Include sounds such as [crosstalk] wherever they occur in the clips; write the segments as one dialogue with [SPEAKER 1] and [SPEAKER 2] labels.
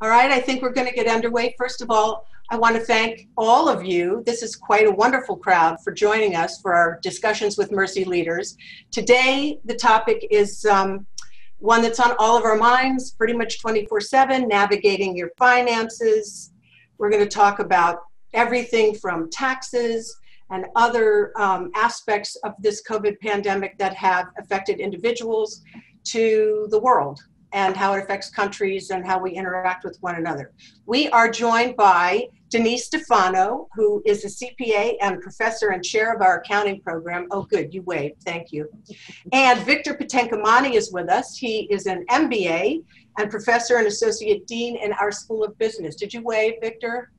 [SPEAKER 1] All right, I think we're going to get underway. First of all, I want to thank all of you. This is quite a wonderful crowd for joining us for our discussions with Mercy leaders. Today, the topic is um, one that's on all of our minds pretty much 24 7 navigating your finances. We're going to talk about everything from taxes and other um, aspects of this COVID pandemic that have affected individuals to the world and how it affects countries and how we interact with one another. We are joined by Denise Stefano, who is a CPA and professor and chair of our accounting program. Oh, good, you waved, thank you. And Victor Patenkamani is with us. He is an MBA and professor and associate dean in our School of Business. Did you wave, Victor?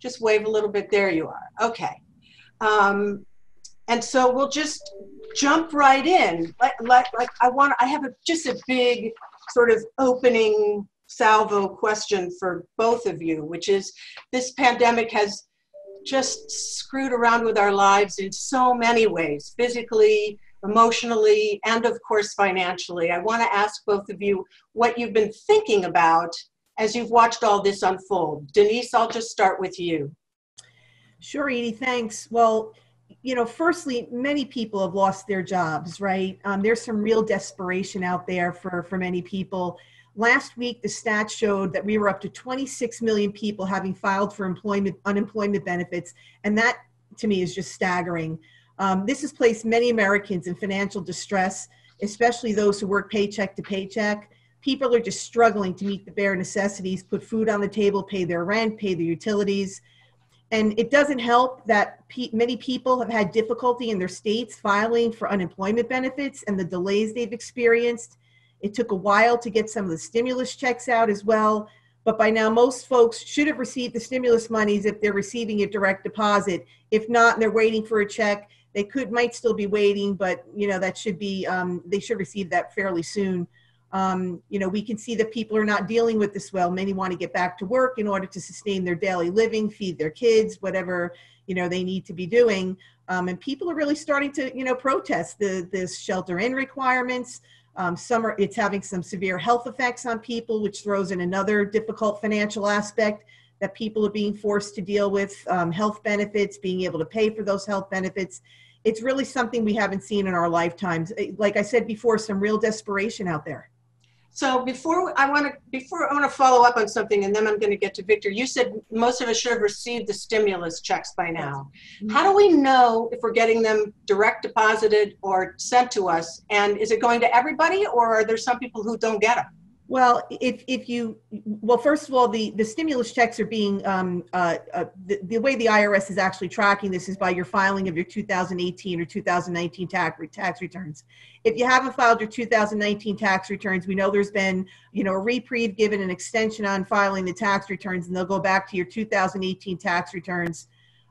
[SPEAKER 1] Just wave a little bit. There you are. Okay. Um, and so we'll just jump right in. Like, like, like I want, I have a, just a big sort of opening salvo question for both of you, which is this pandemic has just screwed around with our lives in so many ways physically, emotionally, and of course, financially. I want to ask both of you what you've been thinking about as you've watched all this unfold. Denise, I'll just start with you.
[SPEAKER 2] Sure, Edie, thanks. Well, you know, firstly, many people have lost their jobs, right? Um, there's some real desperation out there for, for many people. Last week, the stats showed that we were up to 26 million people having filed for employment unemployment benefits, and that to me is just staggering. Um, this has placed many Americans in financial distress, especially those who work paycheck to paycheck. People are just struggling to meet the bare necessities, put food on the table, pay their rent, pay their utilities. And it doesn't help that pe- many people have had difficulty in their states filing for unemployment benefits and the delays they've experienced. It took a while to get some of the stimulus checks out as well. But by now, most folks should have received the stimulus monies if they're receiving a direct deposit. If not, and they're waiting for a check, they could might still be waiting, but you know that should be um, they should receive that fairly soon. Um, you know, we can see that people are not dealing with this well. Many want to get back to work in order to sustain their daily living, feed their kids, whatever you know they need to be doing. Um, and people are really starting to you know protest the this shelter in requirements. Um, some are it's having some severe health effects on people, which throws in another difficult financial aspect that people are being forced to deal with. Um, health benefits, being able to pay for those health benefits. It's really something we haven't seen in our lifetimes. Like I said before, some real desperation out there.
[SPEAKER 1] So before I want to before I want to follow up on something, and then I'm going to get to Victor. You said most of us should have received the stimulus checks by now. How do we know if we're getting them direct deposited or sent to us? And is it going to everybody, or are there some people who don't get them?
[SPEAKER 2] Well, if, if you, well, first of all, the, the stimulus checks are being, um, uh, uh, the, the way the IRS is actually tracking this is by your filing of your 2018 or 2019 tax, tax returns. If you haven't filed your 2019 tax returns, we know there's been, you know, a reprieve given an extension on filing the tax returns, and they'll go back to your 2018 tax returns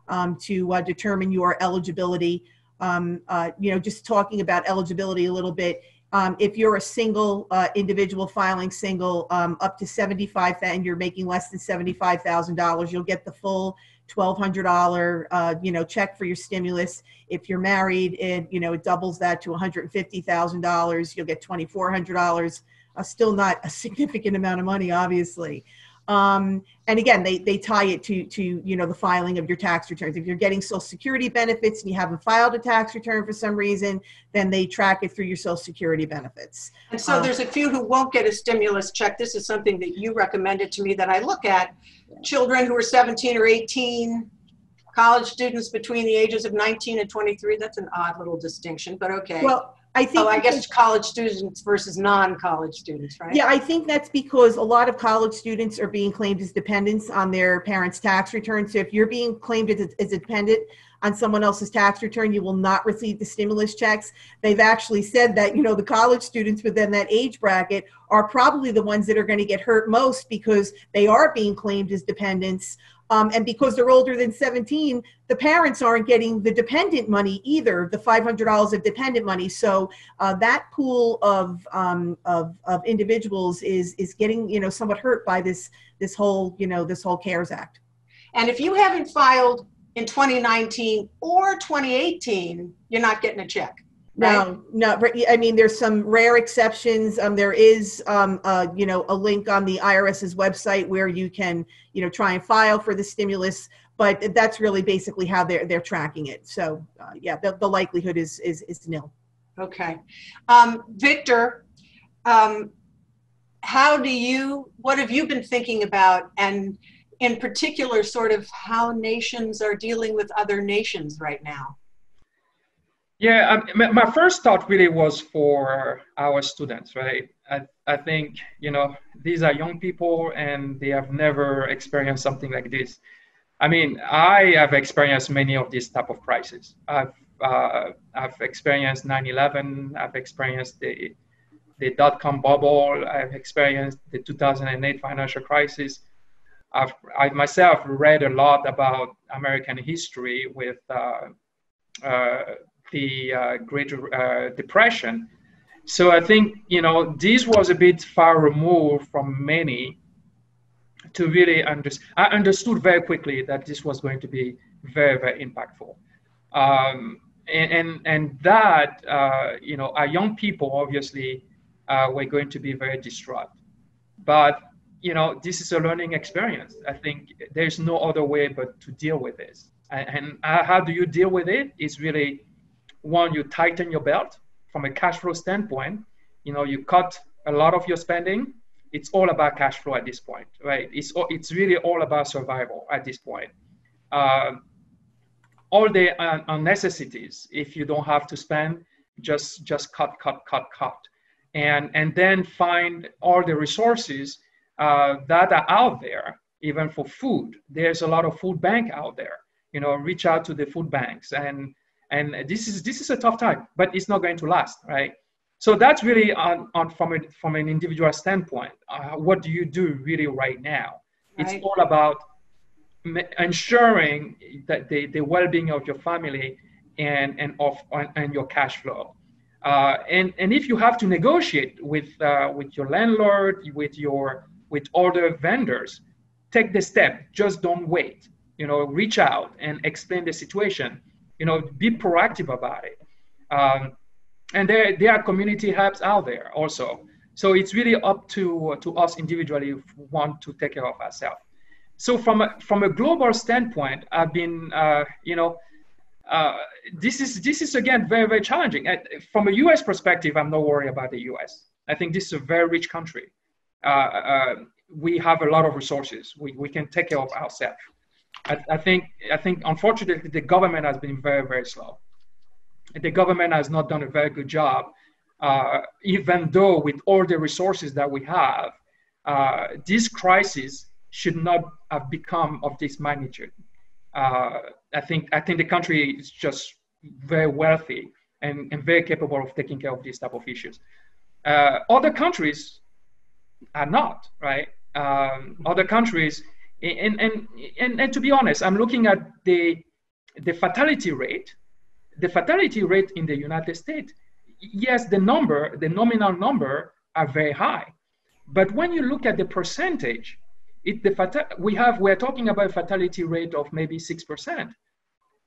[SPEAKER 2] um, to uh, determine your eligibility. Um, uh, you know, just talking about eligibility a little bit um, if you're a single uh, individual filing single um, up to 75 and you're making less than $75,000, you'll get the full $1,200 uh, you know check for your stimulus. If you're married, it you know it doubles that to $150,000. You'll get $2,400. Uh, still not a [laughs] significant amount of money, obviously. Um, and again, they, they tie it to, to, you know, the filing of your tax returns. If you're getting social security benefits and you haven't filed a tax return for some reason, then they track it through your social security benefits.
[SPEAKER 1] And so um, there's a few who won't get a stimulus check. This is something that you recommended to me that I look at. Children who are 17 or 18, college students between the ages of 19 and 23. That's an odd little distinction, but okay.
[SPEAKER 2] Well, I oh, think.
[SPEAKER 1] Oh, I guess college students versus non-college students, right?
[SPEAKER 2] Yeah, I think that's because a lot of college students are being claimed as dependents on their parents' tax return. So if you're being claimed as, as a dependent on someone else's tax return, you will not receive the stimulus checks. They've actually said that, you know, the college students within that age bracket are probably the ones that are going to get hurt most because they are being claimed as dependents. Um, and because they're older than 17, the parents aren't getting the dependent money either, the $500 of dependent money. So uh, that pool of, um, of, of individuals is, is getting, you know, somewhat hurt by this, this whole, you know, this whole CARES Act.
[SPEAKER 1] And if you haven't filed in 2019 or 2018, you're not getting a check.
[SPEAKER 2] No, no. I mean, there's some rare exceptions. Um, there is, um, uh, you know, a link on the IRS's website where you can, you know, try and file for the stimulus. But that's really basically how they're they're tracking it. So, uh, yeah, the, the likelihood is is is nil.
[SPEAKER 1] Okay, um, Victor, um, how do you? What have you been thinking about? And in particular, sort of how nations are dealing with other nations right now.
[SPEAKER 3] Yeah, my first thought really was for our students, right? I, I think, you know, these are young people and they have never experienced something like this. I mean, I have experienced many of these type of crises. I've, uh, I've experienced 9-11, I've experienced the, the dot-com bubble, I've experienced the 2008 financial crisis. I've I myself read a lot about American history with uh, uh, the uh, Great uh, Depression. So I think you know this was a bit far removed from many to really understand. I understood very quickly that this was going to be very very impactful, um, and, and, and that uh, you know our young people obviously uh, were going to be very distraught, but you know this is a learning experience. I think there's no other way but to deal with this. And, and how do you deal with it? Is really one, you tighten your belt from a cash flow standpoint. You know, you cut a lot of your spending. It's all about cash flow at this point, right? It's it's really all about survival at this point. Uh, all the unnecessities, if you don't have to spend, just just cut, cut, cut, cut, and and then find all the resources uh, that are out there, even for food. There's a lot of food bank out there. You know, reach out to the food banks and and this is this is a tough time but it's not going to last right? So that's really on, on from a, from an individual standpoint uh, what do you do really right now? Right. it's all about ensuring that the, the well-being of your family and and of and your cash flow. Uh, and and if you have to negotiate with uh, with your landlord with your with other vendors take the step. Just don't wait. You know reach out and explain the situation you know, be proactive about it. Um, and there, there are community hubs out there also. So it's really up to, to us individually if we want to take care of ourselves. So from a, from a global standpoint, I've been, uh, you know, uh, this is this is again very very challenging. from a U.S. perspective, I'm not worried about the U.S. I think this is a very rich country. Uh, uh, we have a lot of resources. We, we can take care of ourselves. I, I, think I think unfortunately the government has been very very slow. The government has not done a very good job, uh, even though with all the resources that we have, uh, this crisis should not have become of this magnitude. Uh, I think I think the country is just very wealthy and, and very capable of taking care of these type of issues. Uh, other countries are not right. Um, other countries and, and, and, and to be honest, I'm looking at the, the fatality rate. The fatality rate in the United States, yes, the number, the nominal number are very high. But when you look at the percentage, it, the fata- we have, we're talking about a fatality rate of maybe 6%.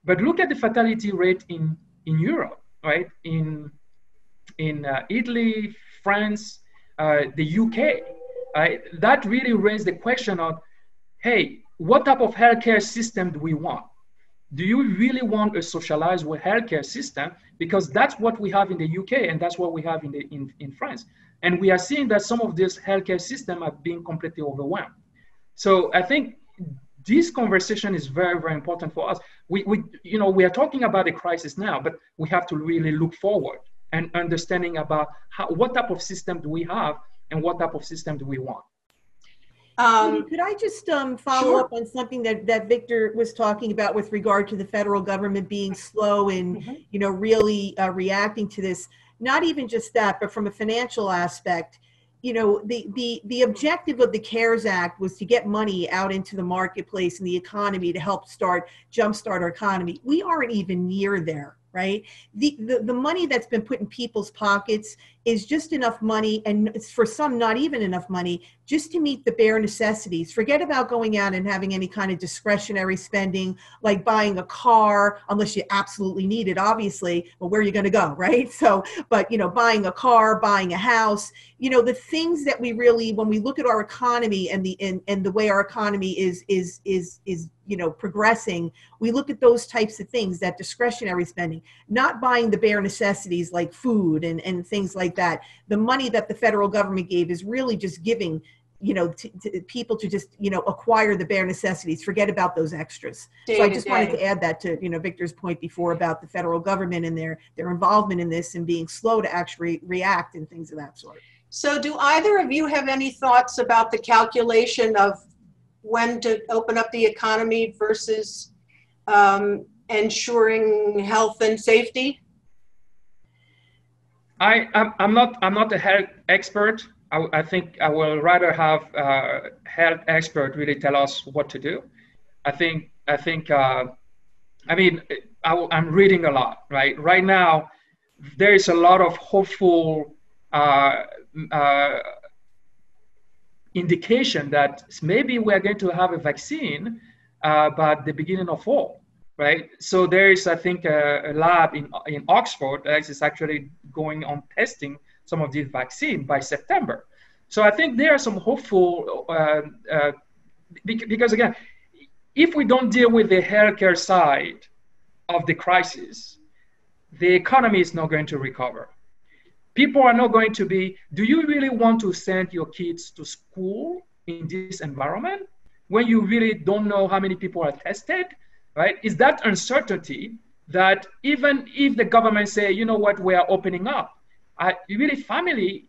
[SPEAKER 3] But look at the fatality rate in, in Europe, right? In, in uh, Italy, France, uh, the UK. Right? That really raised the question of hey, what type of healthcare system do we want? Do you really want a socialized healthcare system? Because that's what we have in the UK and that's what we have in, the, in, in France. And we are seeing that some of this healthcare system are being completely overwhelmed. So I think this conversation is very, very important for us. We, we, you know, we are talking about a crisis now, but we have to really look forward and understanding about how, what type of system do we have and what type of system do we want.
[SPEAKER 2] Um, Could I just um, follow sure. up on something that, that Victor was talking about with regard to the federal government being slow in, mm-hmm. you know, really uh, reacting to this? Not even just that, but from a financial aspect, you know, the, the, the objective of the CARES Act was to get money out into the marketplace and the economy to help start, jumpstart our economy. We aren't even near there right? The, the, the money that's been put in people's pockets is just enough money, and it's for some, not even enough money just to meet the bare necessities. Forget about going out and having any kind of discretionary spending, like buying a car, unless you absolutely need it, obviously, but where are you going to go, [laughs] right? So, but, you know, buying a car, buying a house, you know, the things that we really, when we look at our economy and the, and, and the way our economy is, is, is, is, you know, progressing, we look at those types of things, that discretionary spending, not buying the bare necessities like food and, and things like that. The money that the federal government gave is really just giving you know to, to people to just you know acquire the bare necessities forget about those extras
[SPEAKER 1] Day
[SPEAKER 2] so i just wanted to add that to you know victor's point before about the federal government and their their involvement in this and being slow to actually react and things of that sort
[SPEAKER 1] So do either of you have any thoughts about the calculation of when to open up the economy versus um, ensuring health and safety?
[SPEAKER 3] I, I'm, not I'm not a health expert. I, I think I will rather have uh, health expert really tell us what to do. I think I think uh, I mean I, am reading a lot right right now. There is a lot of hopeful uh, uh, indication that maybe we are going to have a vaccine uh, by the beginning of fall right? So there is, I think, a, a, lab in, in Oxford that is actually going on testing some of these vaccine by September. So I think there are some hopeful, uh, uh, because again, if we don't deal with the healthcare side of the crisis, the economy is not going to recover. People are not going to be, do you really want to send your kids to school in this environment when you really don't know how many people are tested? right? Is that uncertainty that even if the government say, you know what, we are opening up, really family,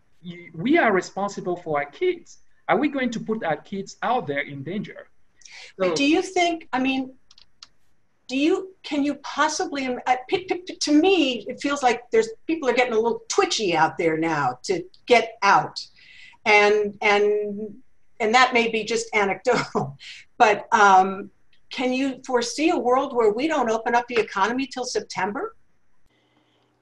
[SPEAKER 3] we are responsible for our kids. Are we going to put our kids out there in danger?
[SPEAKER 1] So, do you think, I mean, do you, can you possibly, to me, it feels like there's, people are getting a little twitchy out there now to get out. And, and, and that may be just anecdotal, [laughs] but um, can you foresee a world where we don't open up the economy till September?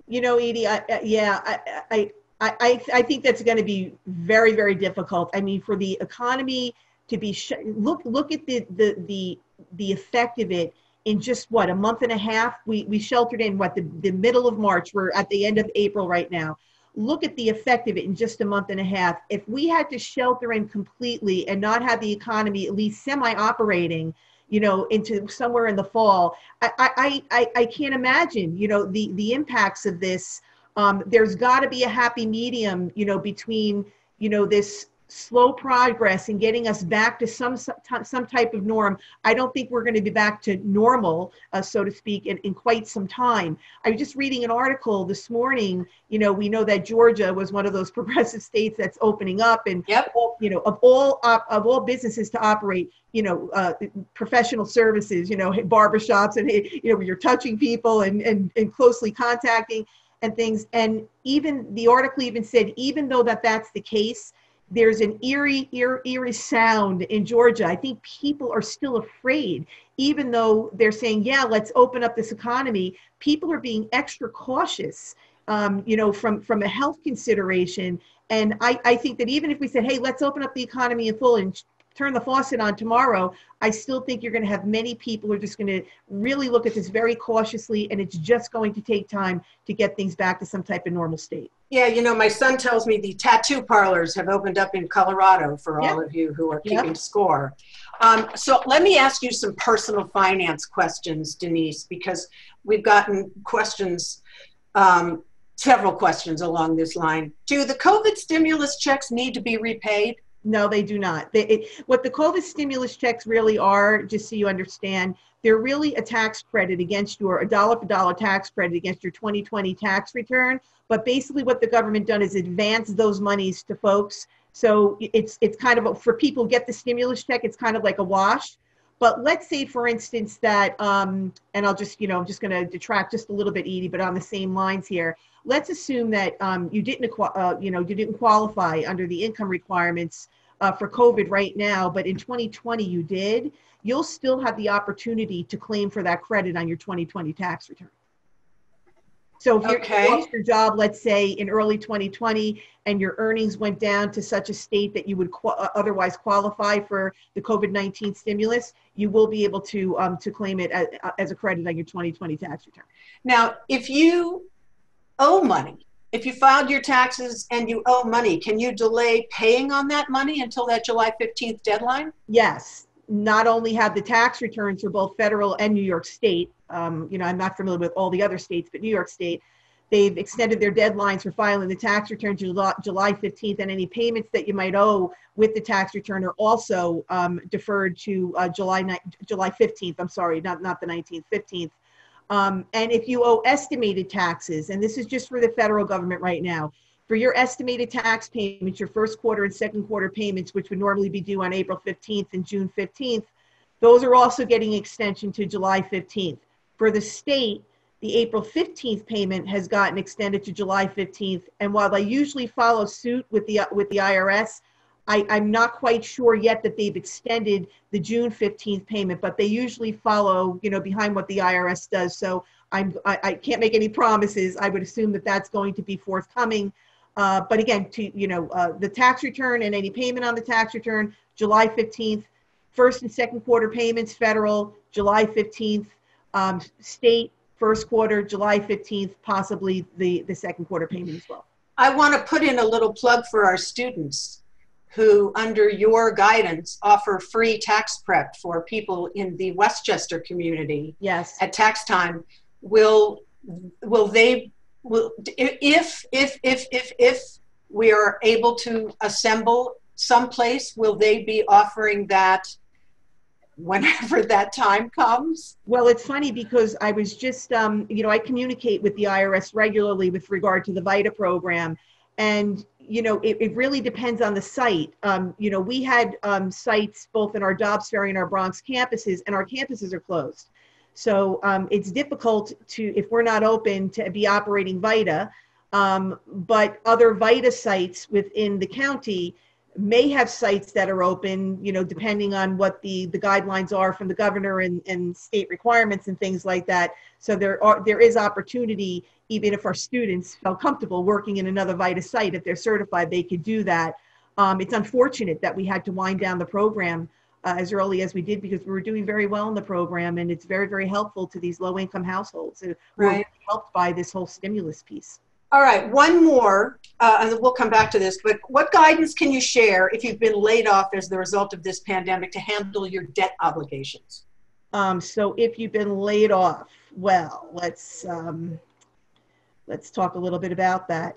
[SPEAKER 2] You know, Edie, I, yeah, I, I, I, I think that's going to be very, very difficult. I mean, for the economy to be sh- look, look at the, the, the, the effect of it in just what a month and a half. We, we sheltered in what the, the middle of March. We're at the end of April right now. Look at the effect of it in just a month and a half. If we had to shelter in completely and not have the economy at least semi operating, you know, into somewhere in the fall. I, I, I, I can't imagine, you know, the, the impacts of this. Um, there's got to be a happy medium, you know, between, you know, this slow progress in getting us back to some some type of norm. I don't think we're going to be back to normal, uh, so to speak, in, in quite some time. I was just reading an article this morning. You know, we know that Georgia was one of those [laughs] progressive states that's opening up, and
[SPEAKER 1] yep.
[SPEAKER 2] all, you know, of all op, of all businesses to operate, you know, uh, professional services, you know, barbershops, and you know, where you're touching people and and, and closely contacting and things. And even the article even said, even though that that's the case there's an eerie, eerie, eerie sound in Georgia. I think people are still afraid, even though they're saying, yeah, let's open up this economy. People are being extra cautious, um, you know, from, from a health consideration. And I, I think that even if we said, hey, let's open up the economy in full and turn the faucet on tomorrow, I still think you're going to have many people who are just going to really look at this very cautiously, and it's just going to take time to get things back to some type of normal state.
[SPEAKER 1] Yeah, you know, my son tells me the tattoo parlors have opened up in Colorado for all of you who are keeping score. Um, so let me ask you some personal finance questions, Denise, because we've gotten questions, um, several questions along this line. Do the COVID stimulus checks need to be repaid?
[SPEAKER 2] No, they do not. They, it, what the COVID stimulus checks really are, just so you understand, they're really a tax credit against your a dollar for dollar tax credit against your 2020 tax return. But basically, what the government done is advance those monies to folks. So it's it's kind of a, for people get the stimulus check. It's kind of like a wash. But let's say, for instance, that um, and I'll just you know I'm just going to detract just a little bit, Edie, but on the same lines here. Let's assume that um, you didn't uh, you know you didn't qualify under the income requirements uh, for COVID right now, but in 2020 you did. You'll still have the opportunity to claim for that credit on your 2020 tax return. So if you lost your job, let's say in early 2020, and your earnings went down to such a state that you would qua- uh, otherwise qualify for the COVID-19 stimulus, you will be able to um, to claim it as, as a credit on your 2020 tax return.
[SPEAKER 1] Now, if you owe money, if you filed your taxes and you owe money, can you delay paying on that money until that July 15th deadline?
[SPEAKER 2] Yes, not only have the tax returns for both federal and New York State. Um, you know, I'm not familiar with all the other states, but New York State, they've extended their deadlines for filing the tax return to July, July 15th, and any payments that you might owe with the tax return are also um, deferred to uh, July ni- July 15th. I'm sorry, not not the 19th, 15th. Um, and if you owe estimated taxes, and this is just for the federal government right now, for your estimated tax payments, your first quarter and second quarter payments, which would normally be due on April 15th and June 15th, those are also getting extension to July 15th. For the state, the April 15th payment has gotten extended to July 15th. And while I usually follow suit with the, with the IRS, I, I'm not quite sure yet that they've extended the June 15th payment, but they usually follow, you know, behind what the IRS does. So I'm, I, I can't make any promises. I would assume that that's going to be forthcoming. Uh, but again, to, you know, uh, the tax return and any payment on the tax return, July 15th, first and second quarter payments, federal, July 15th, um, state, first quarter, July 15th, possibly the, the second quarter payment as well.
[SPEAKER 1] I want to put in a little plug for our students who, under your guidance, offer free tax prep for people in the Westchester community
[SPEAKER 2] Yes.
[SPEAKER 1] at tax time. Will will they if if if if if we are able to assemble someplace, will they be offering that whenever [laughs] that time comes?
[SPEAKER 2] Well, it's funny because I was just, um, you know, I communicate with the IRS regularly with regard to the VITA program. And, you know, it, it really depends on the site. Um, you know, we had um, sites both in our Dobbs Ferry and our Bronx campuses, and our campuses are closed. So um, it's difficult to, if we're not open, to be operating VITA. Um, but other VITA sites within the county may have sites that are open, you know, depending on what the, the guidelines are from the governor and, and state requirements and things like that. So there are, there is opportunity, even if our students felt comfortable working in another VITA site, if they're certified, they could do that. Um, it's unfortunate that we had to wind down the program uh, as early as we did because we were doing very well in the program and it's very, very helpful to these low income households who who are
[SPEAKER 1] Right.
[SPEAKER 2] helped by this whole stimulus piece.
[SPEAKER 1] All right, one more, uh, and we'll come back to this. But what guidance can you share if you've been laid off as the result of this pandemic to handle your debt obligations?
[SPEAKER 2] Um, so if you've been laid off, well, let's um, let's talk a little bit about that.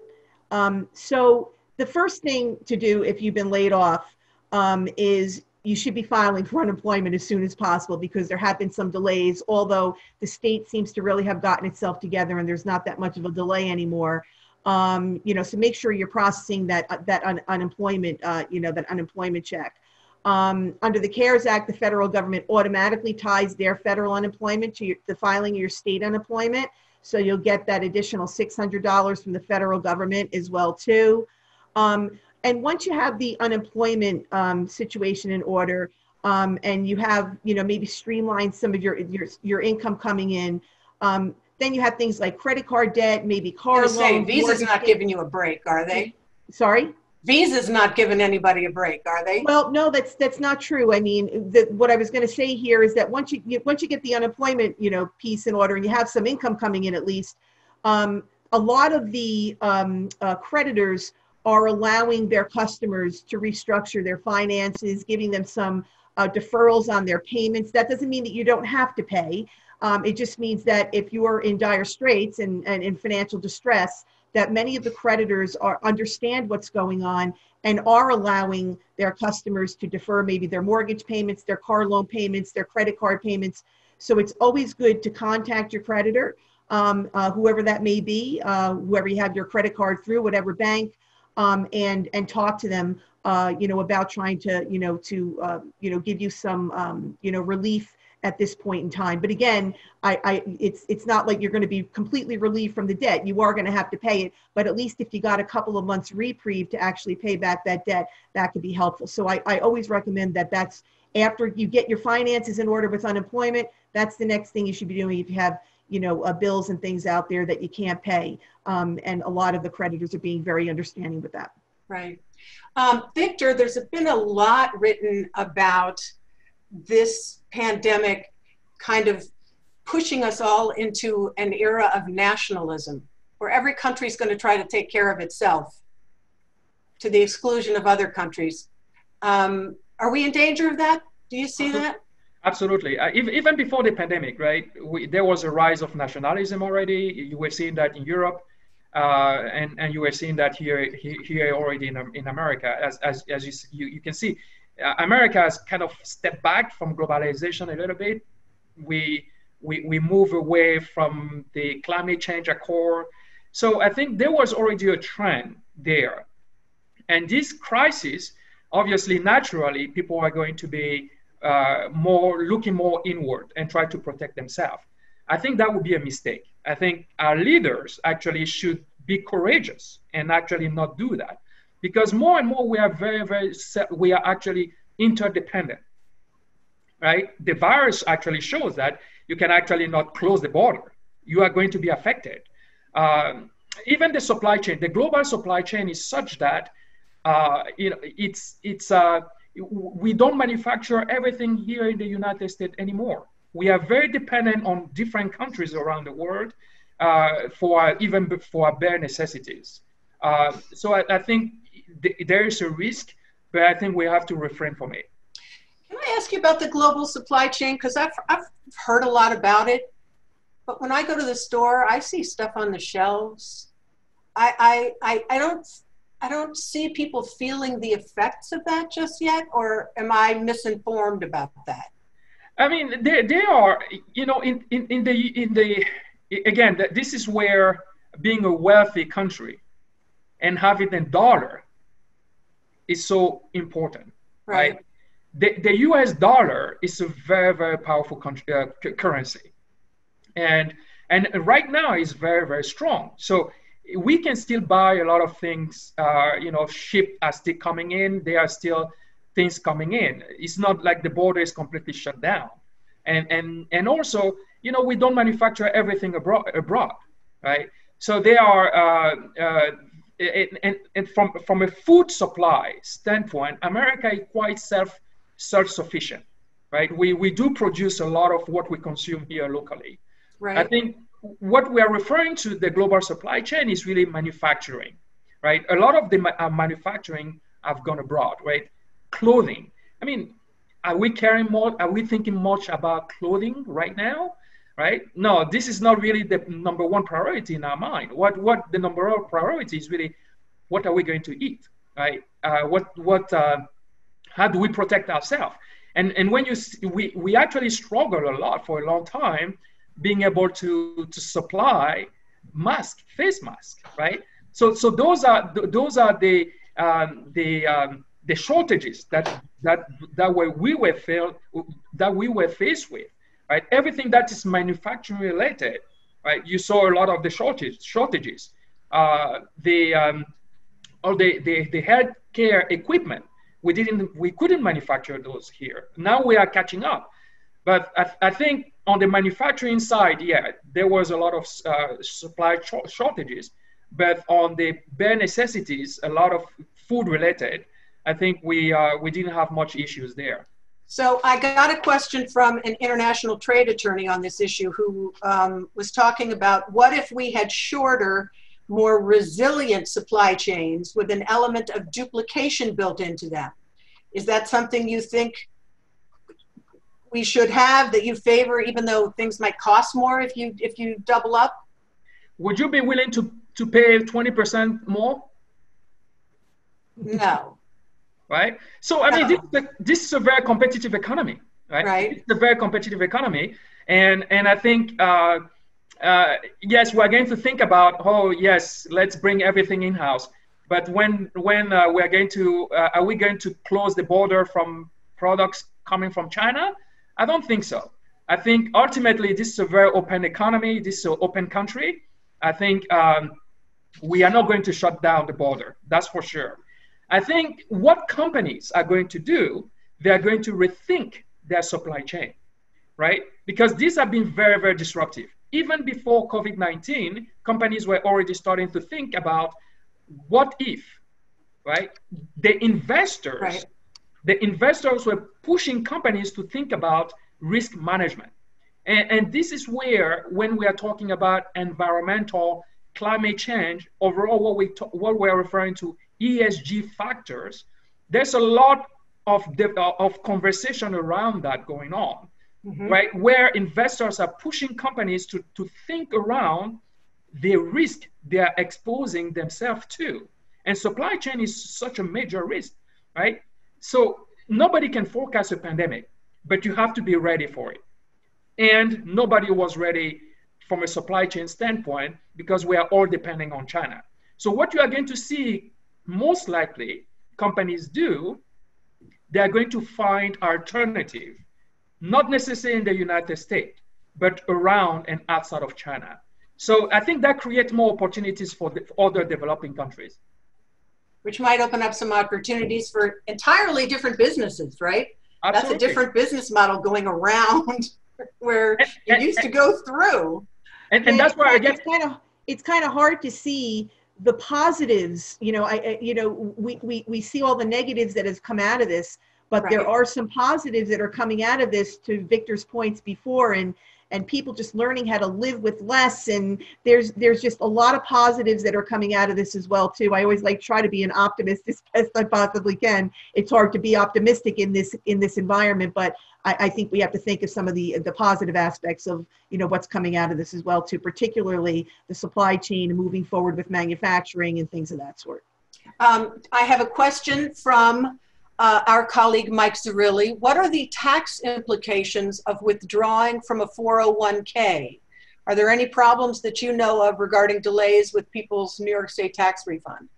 [SPEAKER 2] Um, so the first thing to do if you've been laid off um, is you should be filing for unemployment as soon as possible because there have been some delays. Although the state seems to really have gotten itself together and there's not that much of a delay anymore. Um, you know, so make sure you're processing that uh, that un- unemployment, uh, you know, that unemployment check. Um, under the CARES Act, the federal government automatically ties their federal unemployment to your, the filing of your state unemployment. So you'll get that additional $600 from the federal government as well too. Um, and once you have the unemployment um, situation in order, um, and you have, you know, maybe streamlined some of your your, your income coming in, um, then you have things like credit card debt, maybe car loans.
[SPEAKER 1] Visa's
[SPEAKER 2] mortgage
[SPEAKER 1] not
[SPEAKER 2] debt.
[SPEAKER 1] giving you a break, are they?
[SPEAKER 2] Sorry.
[SPEAKER 1] Visa's not giving anybody a break, are they?
[SPEAKER 2] Well, no, that's that's not true. I mean, the, what I was going to say here is that once you, you once you get the unemployment, you know, piece in order, and you have some income coming in at least, um, a lot of the um, uh, creditors are allowing their customers to restructure their finances, giving them some uh, deferrals on their payments. That doesn't mean that you don't have to pay. Um, it just means that if you are in dire straits and, and in financial distress, that many of the creditors are understand what's going on and are allowing their customers to defer maybe their mortgage payments, their car loan payments, their credit card payments. So it's always good to contact your creditor, um, uh, whoever that may be, uh, whoever you have your credit card through, whatever bank, um, and and talk to them, uh, you know, about trying to, you know, to, uh, you know, give you some, um, you know, relief at this point in time. But again, I, I it's it's not like you're going to be completely relieved from the debt. You are going to have to pay it, but at least if you got a couple of months reprieve to actually pay back that debt, that could be helpful. So I, I always recommend that that's after you get your finances in order with unemployment, that's the next thing you should be doing if you have you know, uh, bills and things out there that you can't pay. Um, and a lot of the creditors are being very understanding with that.
[SPEAKER 1] Right. Um, Victor, there's been a lot written about this pandemic kind of pushing us all into an era of nationalism where every country is going to try to take care of itself to the exclusion of other countries. Um, are we in danger of that? Do you see that?
[SPEAKER 3] Absolutely. Uh, even before the pandemic, right, we, there was a rise of nationalism already. You were seeing that in Europe, uh, and, and you were seeing that here, here already in, in America. As, as, as you, you, you can see, uh, America has kind of stepped back from globalization a little bit. We, we, we move away from the climate change accord. So I think there was already a trend there. And this crisis, obviously, naturally, people are going to be uh, more looking more inward and try to protect themselves. I think that would be a mistake. I think our leaders actually should be courageous and actually not do that because more and more we are very very we are actually interdependent right the virus actually shows that you can actually not close the border you are going to be affected um, even the supply chain the global supply chain is such that uh, you know it's it's uh, we don't manufacture everything here in the United States anymore. We are very dependent on different countries around the world uh, for even for bare necessities. Uh, so I, I think th- there is a risk, but I think we have to refrain from it.
[SPEAKER 1] Can I ask you about the global supply chain? Because I've, I've heard a lot about it, but when I go to the store, I see stuff on the shelves. I, I, I, I don't I don't see people feeling the effects of that just yet, or am I misinformed about that?
[SPEAKER 3] I mean, they, they are, you know, in, in, in the, in the, again, this is where being a wealthy country and having a dollar is so important, right? right? The, the US dollar is a very, very powerful country, uh, currency. And, and right now is very, very strong. So we can still buy a lot of things, uh, you know, ship are still coming in. There are still things coming in. It's not like the border is completely shut down. And, and, and also, you know, we don't manufacture everything abroad, abroad right? So they are, uh, uh, and, and from, from a food supply standpoint, America is quite self, self-sufficient, right? We, we do produce a lot of what we consume here locally. Right. I think what we are referring to the global supply chain is really manufacturing, right? A lot of the ma- uh, manufacturing have gone abroad, right? Clothing. I mean, are we caring more? Are we thinking much about clothing right now? Right? No, this is not really the number one priority in our mind. What what the number one priority is really, what are we going to eat? Right? Uh, what what? Uh, how do we protect ourselves? And and when you we we actually struggle a lot for a long time being able to, to supply mask, face mask, right? So, so those are those are the um, the um, the shortages that that that were we were failed that we were faced with, right? Everything that is manufacturing related, right? You saw a lot of the shortage shortages. Uh, the um, all the the the healthcare equipment we didn't we couldn't manufacture those here. Now we are catching up, but I, I think on the manufacturing side, yeah, there was a lot of uh, supply sh- shortages, but on the bare necessities, a lot of food related, I think we uh, we didn't have much issues there.
[SPEAKER 1] So I got a question from an international trade attorney on this issue who um, was talking about what if we had shorter, more resilient supply chains with an element of duplication built into them. Is that something you think we should have that you favor, even though things might cost more if you if you double up?
[SPEAKER 3] Would you be willing to to pay twenty percent more?
[SPEAKER 1] No.
[SPEAKER 3] right. So I mean, this, is a, this is a very competitive economy, right?
[SPEAKER 1] Right.
[SPEAKER 3] It's a very competitive economy, and and I think. Uh, uh, yes, we're going to think about, oh yes, let's bring everything in house. But when when uh, we're going to, uh, are we going to close the border from products coming from China? I don't think so. I think ultimately this is a very open economy. This is an open country. I think um, we are not going to shut down the border. That's for sure. I think what companies are going to do, they are going to rethink their supply chain, right? Because these have been very, very disruptive. even before COVID 19, companies were already starting to think about what if, right? The investors, right. The investors were pushing companies to think about risk management. And, and this is where, when we are talking about environmental climate change, overall, what, we what we're referring to ESG factors, there's a lot of, of conversation around that going on mm-hmm. right? Where investors are pushing companies to, to think around the risk they are exposing themselves to. And supply chain is such a major risk, right? So nobody can forecast a pandemic, but you have to be ready for it. And nobody was ready from a supply chain standpoint because we are all depending on China. So what you are going to see most likely companies do, they are going to find alternative not necessarily in the United States, but around and outside of China. So I think that creates more opportunities for, the, for other developing countries.
[SPEAKER 1] Which might open up some opportunities for entirely different businesses, right? Absolutely. That's a different business model going around [laughs] where and, it and, used and, to go through.
[SPEAKER 3] And, and that's where I guess
[SPEAKER 2] kind of it's kind of hard to see the positives. You know, I, I you know we, we we see all the negatives that has come out of this, but right. there are some positives that are coming out of this to victor's points before and and people just learning how to live with less and there's there's just a lot of positives that are coming out of this as well too. I always like try to be an optimist as best i possibly can. It's hard to be optimistic in this in this environment but I, I think we have to think of some of the the positive aspects of you know what's coming out of this as well too particularly the supply chain moving forward with manufacturing and things of that sort.
[SPEAKER 1] Um, i have a question from uh, our colleague Mike Zerilli, what are the tax implications of withdrawing from a 401k? Are there any problems that you know of regarding delays with people's New York State tax refund?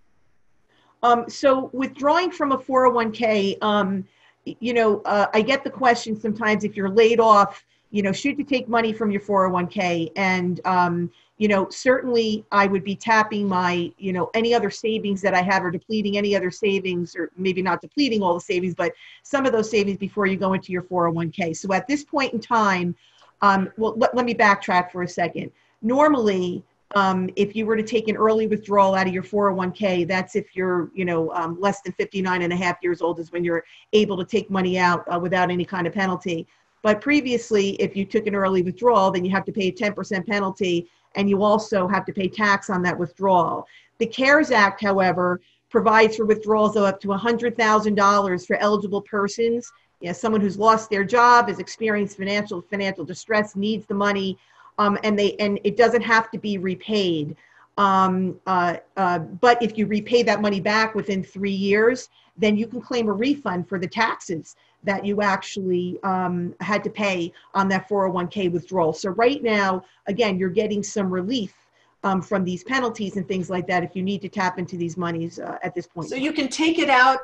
[SPEAKER 2] Um, so withdrawing from a 401k, um, you know, uh, I get the question sometimes if you're laid off, you know, should you take money from your 401k? And um, you know, certainly I would be tapping my, you know, any other savings that I have or depleting any other savings, or maybe not depleting all the savings, but some of those savings before you go into your 401k. So at this point in time, um, well, let, let me backtrack for a second. Normally, um, if you were to take an early withdrawal out of your 401k, that's if you're, you know, um, less than 59 and a half years old is when you're able to take money out uh, without any kind of penalty. But previously, if you took an early withdrawal, then you have to pay a 10% penalty and you also have to pay tax on that withdrawal. The CARES Act, however, provides for withdrawals of up to $100,000 for eligible persons. You know, someone who's lost their job, has experienced financial financial distress, needs the money, um, and they and it doesn't have to be repaid. Um, uh, uh, but if you repay that money back within three years, then you can claim a refund for the taxes that you actually um, had to pay on that 401k withdrawal. So right now, again, you're getting some relief um, from these penalties and things like that if you need to tap into these monies uh, at this point.
[SPEAKER 1] So you can take it out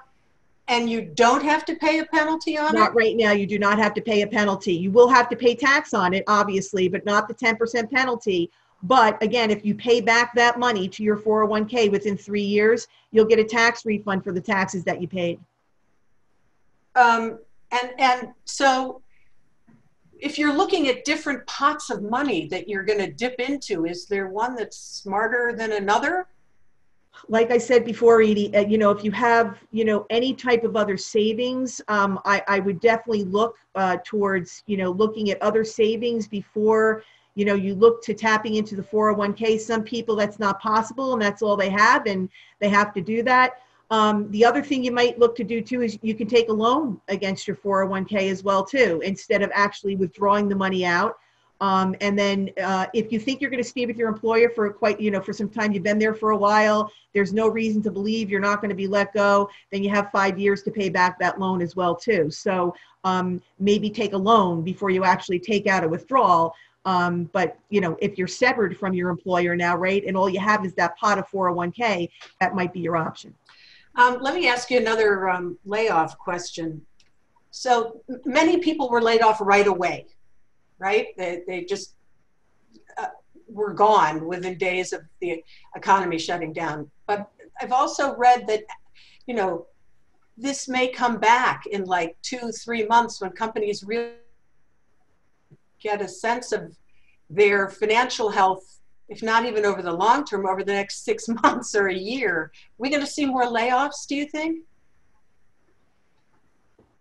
[SPEAKER 1] and you don't have to pay a penalty on
[SPEAKER 2] not
[SPEAKER 1] it?
[SPEAKER 2] Not right now. You do not have to pay a penalty. You will have to pay tax on it, obviously, but not the 10% penalty. But again, if you pay back that money to your 401k within three years, you'll get a tax refund for the taxes that you paid.
[SPEAKER 1] Um, and and so if you're looking at different pots of money that you're going to dip into is there one that's smarter than another?
[SPEAKER 2] Like i said before edie uh, you know if you have you know any type of other savings um, I, I would definitely look uh, towards you know looking at other savings before you know you look to tapping into the 401k some people that's not possible and that's all they have and they have to do that um, the other thing you might look to do too is you can take a loan against your 401k as well too, instead of actually withdrawing the money out. Um, and then uh, if you think you're going to stay with your employer for quite, you know, for some time, you've been there for a while, there's no reason to believe you're not going to be let go, then you have five years to pay back that loan as well too. So um, maybe take a loan before you actually take out a withdrawal. Um, but you know, if you're severed from your employer now, right, and all you have is that pot of 401k, that might be your option.
[SPEAKER 1] Um, let me ask you another um, layoff question. So many people were laid off right away, right? They, they just uh, were gone within days of the economy shutting down. But I've also read that, you know, this may come back in like two, three months when companies really get a sense of their financial health, if not even over the long term, over the next six [laughs] months or a year? Are we going to see more layoffs, do you think?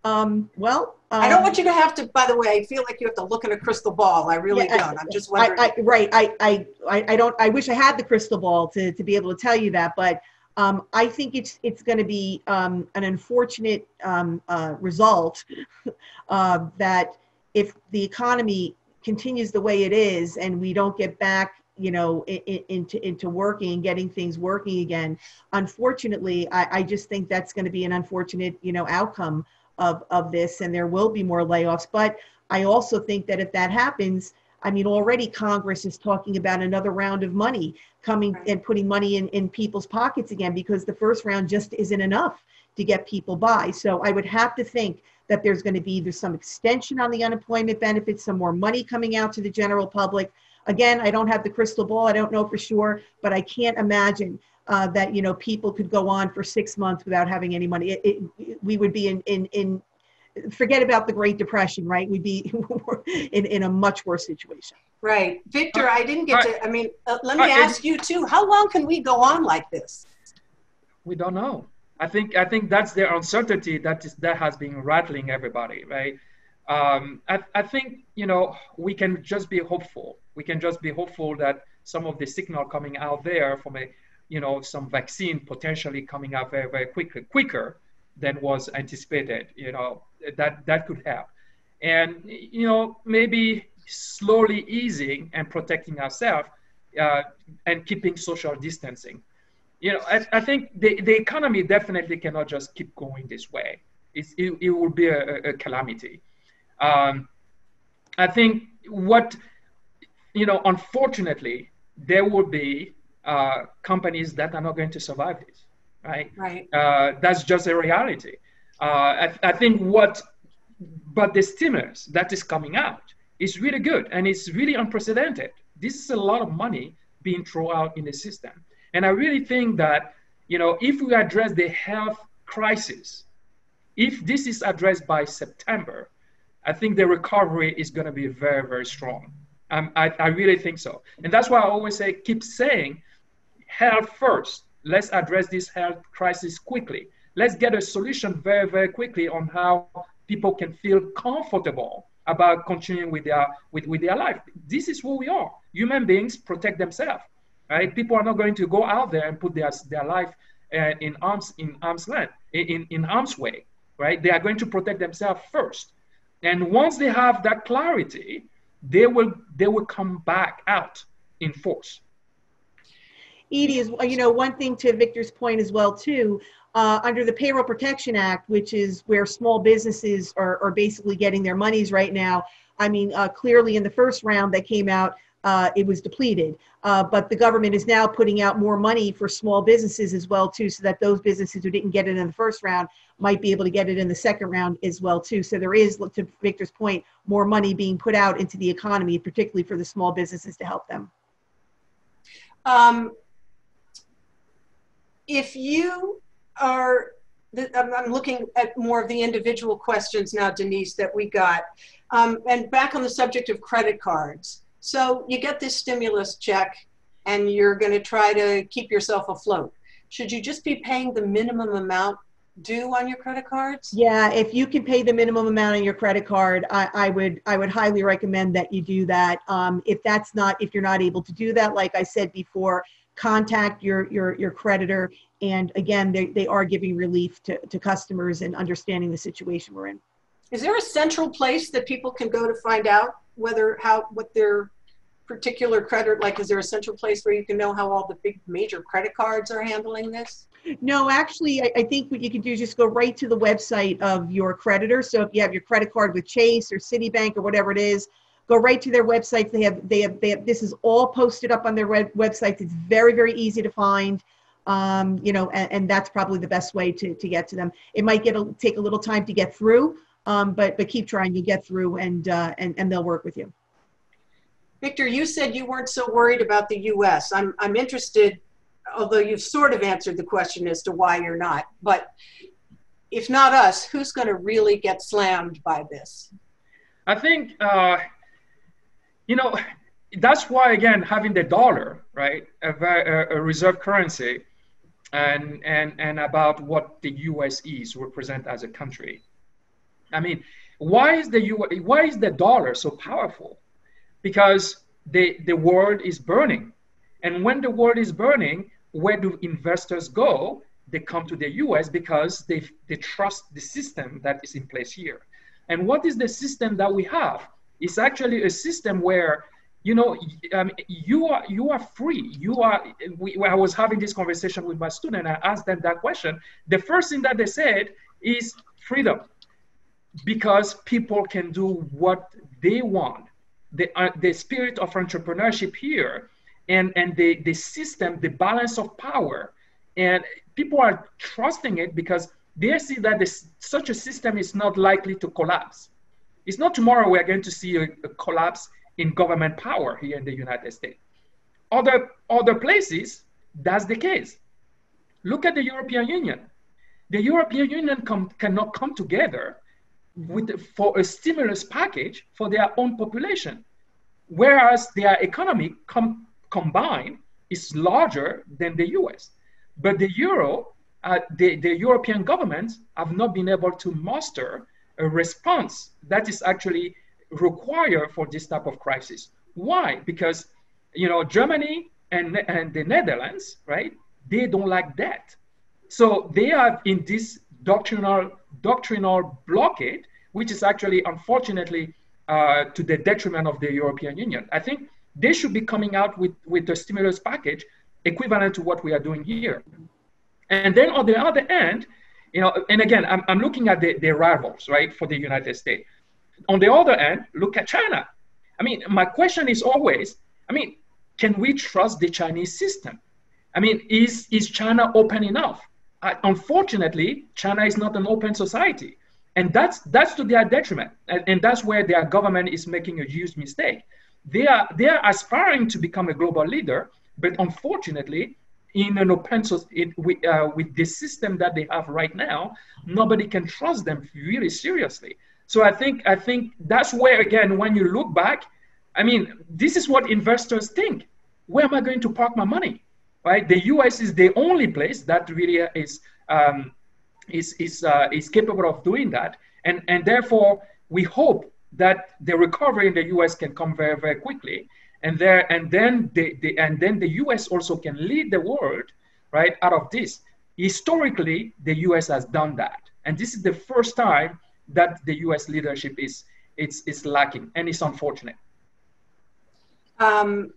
[SPEAKER 2] Um, well, um,
[SPEAKER 1] I don't want you to have to, by the way, I feel like you have to look in a crystal ball. I really
[SPEAKER 2] Yeah,
[SPEAKER 1] don't. I'm just wondering.
[SPEAKER 2] I, I, right. I, I, I I don't, I wish I had the crystal ball to, to be able to tell you that, but um, I think it's, it's going to be um, an unfortunate um, uh, result [laughs] uh, that if the economy continues the way it is and we don't get back, you know, i- i- into, into working and getting things working again, unfortunately, I, I just think that's going to be an unfortunate, you know, outcome of, of this and there will be more layoffs. But I also think that if that happens, I mean, already Congress is talking about another round of money coming
[SPEAKER 1] Right.
[SPEAKER 2] and putting money in, in people's pockets again because the first round just isn't enough to get people by. So I would have to think that there's going to be either some extension on the unemployment benefits, some more money coming out to the general public. Again, I don't have the crystal ball. I don't know for sure, but I can't imagine uh, that you know people could go on for six months without having any money. It, it, we would be in in in forget about the Great Depression, right? We'd be [laughs] in in a much worse situation.
[SPEAKER 1] Right. Victor, I didn't get
[SPEAKER 3] I-
[SPEAKER 1] to, I mean, uh, let me ask you too, how long can we go on like this?
[SPEAKER 3] we don't know. I think I think that's the uncertainty that is that has been rattling everybody, right? Um, I, I think you know we can just be hopeful. We can just be hopeful that some of the signal coming out there from a you know some vaccine potentially coming out very very quickly quicker than was anticipated. You know that that could help, and you know maybe slowly easing and protecting ourselves uh, and keeping social distancing you know, I, I think the, the economy definitely cannot just keep going this way. It's, it, it will be a, a calamity. Um, I think what, you know, unfortunately, there will be uh, companies that are not going to survive this, right?
[SPEAKER 1] Right.
[SPEAKER 3] Uh, that's just a reality. Uh, I, I think what, but the stimulus that is coming out is really good and it's really unprecedented. This is a lot of money being thrown out in the system. And I really think that, you know, if we address the health crisis, if this is addressed by September, I think the recovery is going to be very, very strong. Um, I, I really think so. And that's why I always say, keep saying health first. Let's address this health crisis quickly. Let's get a solution very, very quickly on how people can feel comfortable about continuing with their with, with their life. This is who we are. Human beings protect themselves right? People are not going to go out there and put their, their life uh, in arms in arm's length, in, in arm's way, right? They are going to protect themselves first. And once they have that clarity, they will they will come back out in force.
[SPEAKER 2] Edie is, you know, one thing to Victor's point as well too. Uh, under the Payroll Protection Act, which is where small businesses are, are basically getting their monies right now. I mean, uh, clearly in the first round that came out, uh, it was depleted. Uh, but the government is now putting out more money for small businesses as well too, so that those businesses who didn't get it in the first round might be able to get it in the second round as well too. So there is, to Victor's point, more money being put out into the economy, particularly for the small businesses to help them.
[SPEAKER 1] Um, if you are, I'm looking at more of the individual questions now, Denise, that we got. Um, and back on the subject of credit cards. So you get this stimulus check and you're going to try to keep yourself afloat. Should you just be paying the minimum amount due on your credit cards?
[SPEAKER 2] Yeah, if you can pay the minimum amount on your credit card, I, I would I would highly recommend that you do that. Um, if that's not if you're not able to do that, like I said before, contact your your your creditor. And again, they, they are giving relief to, to customers and understanding the situation we're in.
[SPEAKER 1] Is there a central place that people can go to find out whether how what their particular credit like is there a central place where you can know how all the big major credit cards are handling this?
[SPEAKER 2] No, actually, I, I think what you can do is just go right to the website of your creditor. So if you have your credit card with Chase or Citibank or whatever it is, go right to their website. They have, they have, they have, this is all posted up on their web, websites. It's very, very easy to find. Um, you know, and, and that's probably the best way to, to get to them. It might get a, take a little time to get through, um, but but keep trying. You'll get through, and uh, and and they'll work with you.
[SPEAKER 1] Victor, you said you weren't so worried about the US. I'm I'm interested although you've sort of answered the question as to why you're not, but if not us, who's going to really get slammed by this?
[SPEAKER 3] I think, uh, you know, that's why again having the dollar right a, a, reserve currency and and and about what the us is represent as a country i mean why is the U, why is the dollar so powerful because the the world is burning. And when the world is burning where do investors go? They come to the us because they they trust the system that is in place here. And what is the system that we have? It's actually a system where you know um, you are you are free. You are we, i was having this conversation with my student i asked them that question. The first thing that they said is freedom because people can do what they want the, uh, the spirit of entrepreneurship here and, and the, the system the balance of power and people are trusting it because they see that this, such a system is not likely to collapse it's not tomorrow we're going to see a, a collapse in government power here in the United States. Other, other places, that's the case. Look at the European Union. The European Union com- cannot come together with, for a stimulus package for their own population, whereas their economy com- combined is larger than the US. But the euro, uh, the, the European governments have not been able to muster a response that is actually required for this type of crisis. Why? Because you know Germany and, and the Netherlands, right? They don't like that. So they are in this doctrinal doctrinal blockade, which is actually unfortunately uh, to the detriment of the European Union. I think they should be coming out with, with a stimulus package equivalent to what we are doing here. And then on the other end, you know, and again, I'm, I'm looking at the, the rivals, right, for the United States. On the other end, look at China. I mean, my question is always, I mean, can we trust the Chinese system? I mean, is, is China open enough? Unfortunately, China is not an open society. And that's, that's to their detriment. And, and that's where their government is making a huge mistake. They are, they are aspiring to become a global leader, but unfortunately, in an open society, with, uh, with the system that they have right now, nobody can trust them really seriously. So I think I think that's where again, when you look back, I mean, this is what investors think. Where am I going to park my money? Right? The U.S. is the only place that really is um, is is uh, is capable of doing that, and and therefore we hope that the recovery in the U.S. can come very very quickly, and there and then the, the and then the U.S. also can lead the world right out of this. Historically, the U.S. has done that, and this is the first time that the U.S. leadership is it's, it's lacking, and it's unfortunate.
[SPEAKER 1] Um,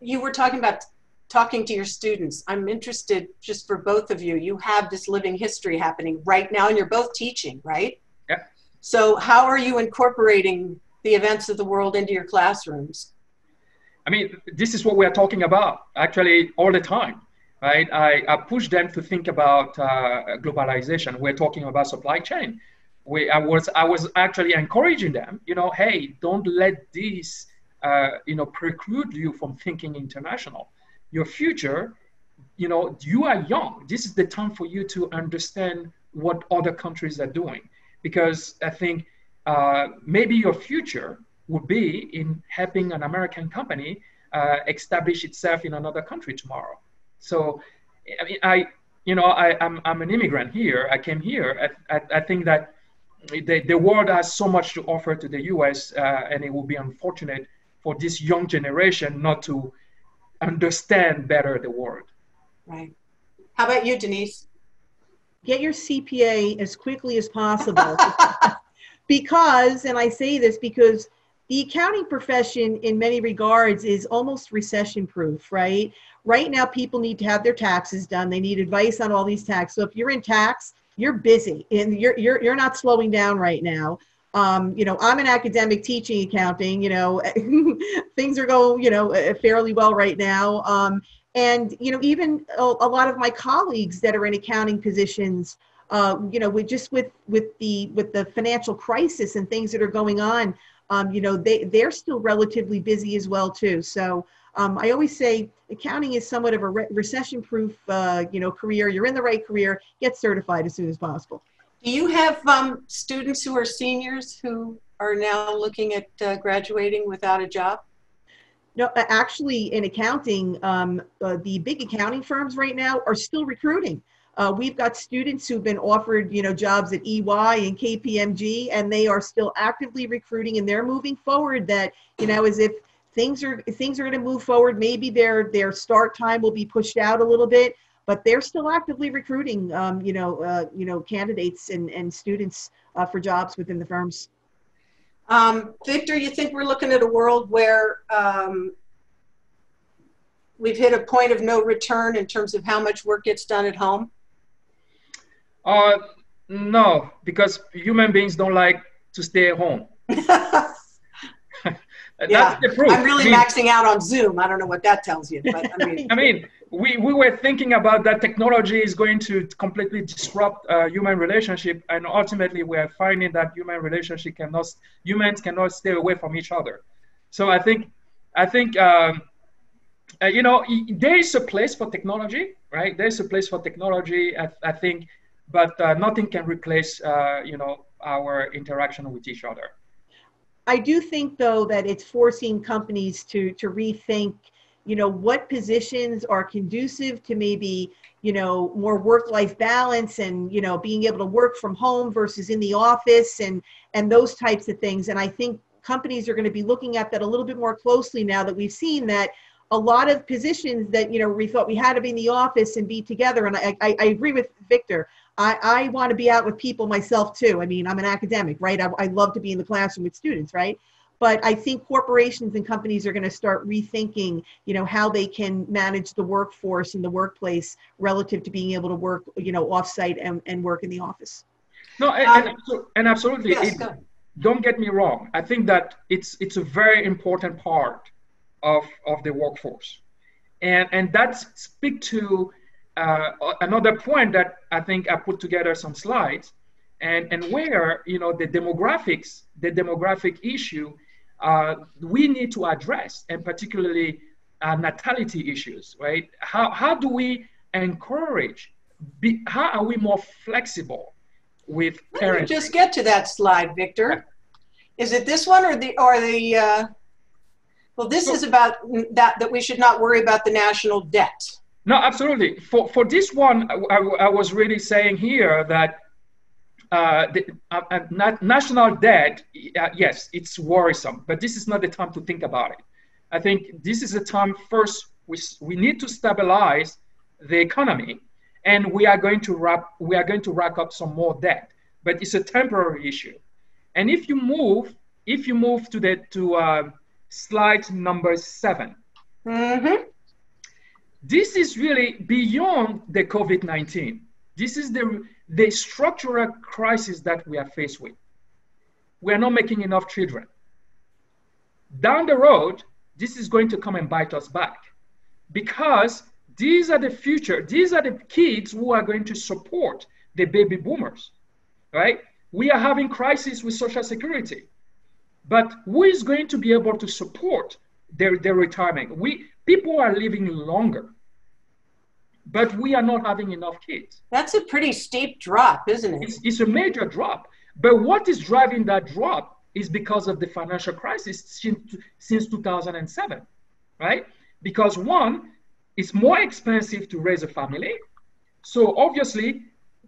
[SPEAKER 1] you were talking about talking to your students. I'm interested, just for both of you. You have this living history happening right now, and you're both teaching, right?
[SPEAKER 3] Yeah.
[SPEAKER 1] So, how are you incorporating the events of the world into your classrooms?
[SPEAKER 3] I mean, this is what we are talking about actually all the time, right? I, I push them to think about uh, globalization. We're talking about supply chain we, I was I was actually encouraging them, you know, hey, don't let this, uh, you know, preclude you from thinking international. Your future, you know, you are young. This is the time for you to understand what other countries are doing, because I think uh, maybe your future would be in helping an American company uh, establish itself in another country tomorrow. So, I mean, I, you know, I, I'm, I'm an immigrant here. I came here. I, I, I think that the, the world has so much to offer to the US, uh, and it would be unfortunate for this young generation not to understand better the world.
[SPEAKER 1] Right. How about you, Denise?
[SPEAKER 2] Get your CPA as quickly as possible. [laughs] because, and I say this because the accounting profession, in many regards, is almost recession proof, right? Right now, people need to have their taxes done. They need advice on all these taxes. So if you're in tax, you're busy and you're you're you're not slowing down right now. Um, you know, I'm an academic teaching accounting. You know, [laughs] things are going you know uh, fairly well right now. Um, and you know, even a, a, lot of my colleagues that are in accounting positions, uh, you know, with just with with the with the financial crisis and things that are going on, um, you know, they they're still relatively busy as well too. So um, I always say accounting is somewhat of a re- recession-proof, uh, you know, career. You're in the right career. Get certified as soon as possible.
[SPEAKER 1] Do you have um, students who are seniors who are now looking at uh, graduating without a job?
[SPEAKER 2] No, actually, in accounting, um, uh, the big accounting firms right now are still recruiting. Uh, we've got students who've been offered, you know, jobs at EY and KPMG, and they are still actively recruiting, and they're moving forward. That you know, as if things are things are going to move forward. Maybe their their start time will be pushed out a little bit, but they're still actively recruiting, um, you know, uh, you know, candidates and and students uh, for jobs within the firms.
[SPEAKER 1] Um, Victor, you think we're looking at a world where um, we've hit a point of no return in terms of how much work gets done at home?
[SPEAKER 3] Uh, no, because human beings don't like to stay at home. [laughs]
[SPEAKER 1] yeah, I'm really I mean, maxing out on Zoom. I don't know what that tells you, but I mean, [laughs]
[SPEAKER 3] I mean, we, we were thinking about that technology is going to completely disrupt uh, human relationship, and ultimately we are finding that human relationship cannot humans cannot stay away from each other. So I think I think um, uh, you know there is a place for technology, right? There's a place for technology. I, I think, but uh, nothing can replace uh, you know our interaction with each other.
[SPEAKER 2] I do think though that it's forcing companies to to rethink you know what positions are conducive to maybe you know more work life balance and you know being able to work from home versus in the office and and those types of things. And i think companies are going to be looking at that a little bit more closely now that we've seen that a lot of positions that you know we thought we had to be in the office and be together. And i, I, I agree with victor I, I want to be out with people myself too i mean i'm an academic right I, I love to be in the classroom with students right but I think corporations and companies are going to start rethinking, you know, how they can manage the workforce in the workplace relative to being able to work, you know, offsite and, and work in the office.
[SPEAKER 3] No, and, um, and, and absolutely. Yes, it, don't get me wrong. I think that it's it's a very important part of of the workforce, and and that speak to uh, another point that I think I put together some slides, and and where you know the demographics, the demographic issue uh, we need to address, and particularly uh, natality issues, right? How, how do we encourage, be, how are we more flexible with parents?
[SPEAKER 1] Just get to that slide, Victor. Is it this one or the, or the, uh, well, this so, is about that, that we should not worry about the national debt.
[SPEAKER 3] No, absolutely. For, for this one, I, I was really saying here that uh, the, uh, uh national debt, uh, yes, it's worrisome, but this is not the time to think about it. I think this is the time first we, we need to stabilize the economy, and we are going to wrap we are going to rack up some more debt, but it's a temporary issue. And if you move if you move to the to uh, slide number 7
[SPEAKER 1] mm-hmm.
[SPEAKER 3] This is really beyond the COVID nineteen. This is the the structural crisis that we are faced with. We are not making enough children. Down the road, this is going to come and bite us back because these are the future, these are the kids who are going to support the baby boomers, right? We are having crisis with Social Security, but who is going to be able to support their, their retirement? We people are living longer but we are not having enough kids.
[SPEAKER 1] That's a pretty steep drop, isn't it?
[SPEAKER 3] It's, it's, a major drop. But what is driving that drop is because of the financial crisis since, since 2007, right? Because one, it's more expensive to raise a family. So obviously,